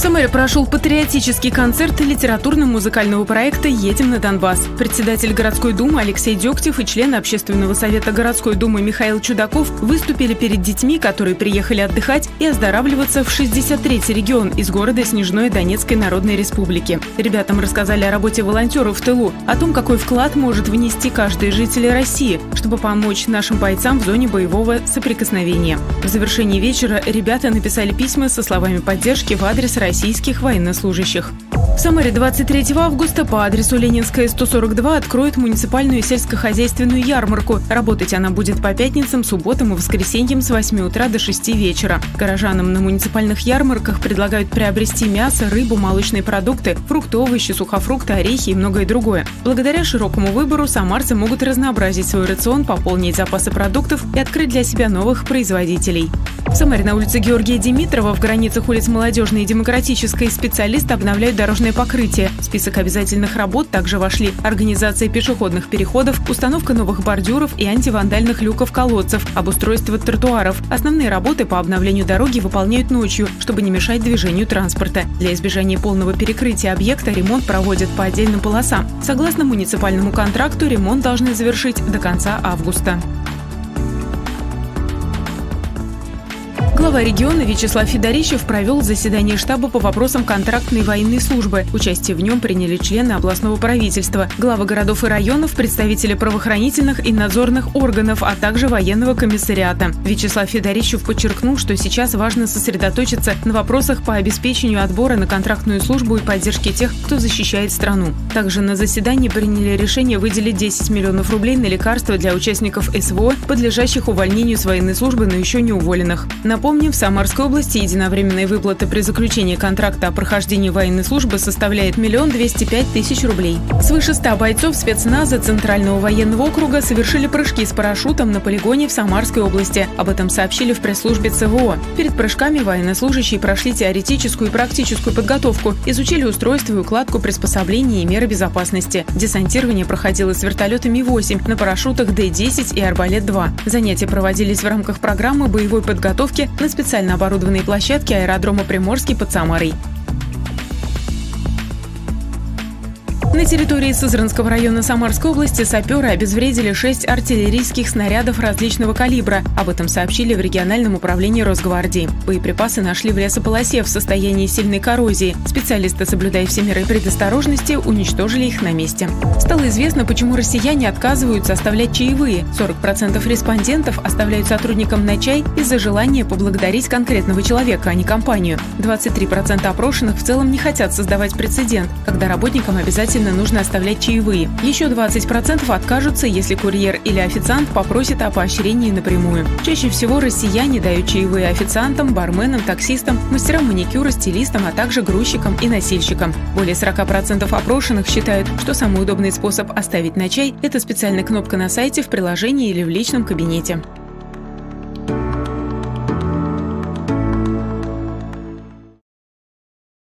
Самаре прошел патриотический концерт литературно-музыкального проекта «Едем на Донбасс». Председатель городской думы Алексей Дегтев и члены общественного совета городской думы Михаил Чудаков выступили перед детьми, которые приехали отдыхать и оздоравливаться в 63-й регион из города Снежной Донецкой Народной Республики. Ребятам рассказали о работе волонтеров в тылу, о том, какой вклад может внести каждый житель России, чтобы помочь нашим бойцам в зоне боевого соприкосновения. В завершении вечера ребята написали письма со словами поддержки в адрес России российских военнослужащих. В Самаре 23 августа по адресу Ленинская, 142 откроют муниципальную сельскохозяйственную ярмарку. Работать она будет по пятницам, субботам и воскресеньям с 8 утра до 6 вечера. Горожанам на муниципальных ярмарках предлагают приобрести мясо, рыбу, молочные продукты, фрукты, овощи, сухофрукты, орехи и многое другое. Благодаря широкому выбору самарцы могут разнообразить свой рацион, пополнить запасы продуктов и открыть для себя новых производителей. В Самаре на улице Георгия Димитрова в границах улиц Молодежной и Демократической специалисты обновляют дорожное покрытие. В список обязательных работ также вошли организация пешеходных переходов, установка новых бордюров и антивандальных люков-колодцев, обустройство тротуаров. Основные работы по обновлению дороги выполняют ночью, чтобы не мешать движению транспорта. Для избежания полного перекрытия объекта ремонт проводят по отдельным полосам. Согласно муниципальному контракту, ремонт должны завершить до конца августа. Глава региона Вячеслав Федорищев провел заседание штаба по вопросам контрактной военной службы. Участие в нем приняли члены областного правительства, главы городов и районов, представители правоохранительных и надзорных органов, а также военного комиссариата. Вячеслав Федорищев подчеркнул, что сейчас важно сосредоточиться на вопросах по обеспечению отбора на контрактную службу и поддержке тех, кто защищает страну. Также на заседании приняли решение выделить 10 миллионов рублей на лекарства для участников СВО, подлежащих увольнению с военной службы, но еще не уволенных. Напомню, Напомним, в Самарской области единовременная выплата при заключении контракта о прохождении военной службы составляет миллион двести пять тысяч рублей. Свыше ста бойцов спецназа Центрального военного округа совершили прыжки с парашютом на полигоне в Самарской области. Об этом сообщили в пресс-службе ЦВО. Перед прыжками военнослужащие прошли теоретическую и практическую подготовку, изучили устройство и укладку приспособлений и меры безопасности. Десантирование проходило с вертолета Ми-8 на парашютах Д-10 и Арбалет-2. Занятия проводились в рамках программы боевой подготовки на специально оборудованной площадке аэродрома Приморский под Самарой. На территории Сызранского района Самарской области саперы обезвредили шесть артиллерийских снарядов различного калибра. Об этом сообщили в региональном управлении Росгвардии. Боеприпасы нашли в лесополосе в состоянии сильной коррозии. Специалисты, соблюдая все меры предосторожности, уничтожили их на месте. Стало известно, почему россияне отказываются оставлять чаевые. 40% респондентов оставляют сотрудникам на чай из-за желания поблагодарить конкретного человека, а не компанию. 23% опрошенных в целом не хотят создавать прецедент, когда работникам обязательно обязательно нужно оставлять чаевые. Еще 20% откажутся, если курьер или официант попросит о поощрении напрямую. Чаще всего россияне дают чаевые официантам, барменам, таксистам, мастерам маникюра, стилистам, а также грузчикам и носильщикам. Более 40% опрошенных считают, что самый удобный способ оставить на чай – это специальная кнопка на сайте, в приложении или в личном кабинете.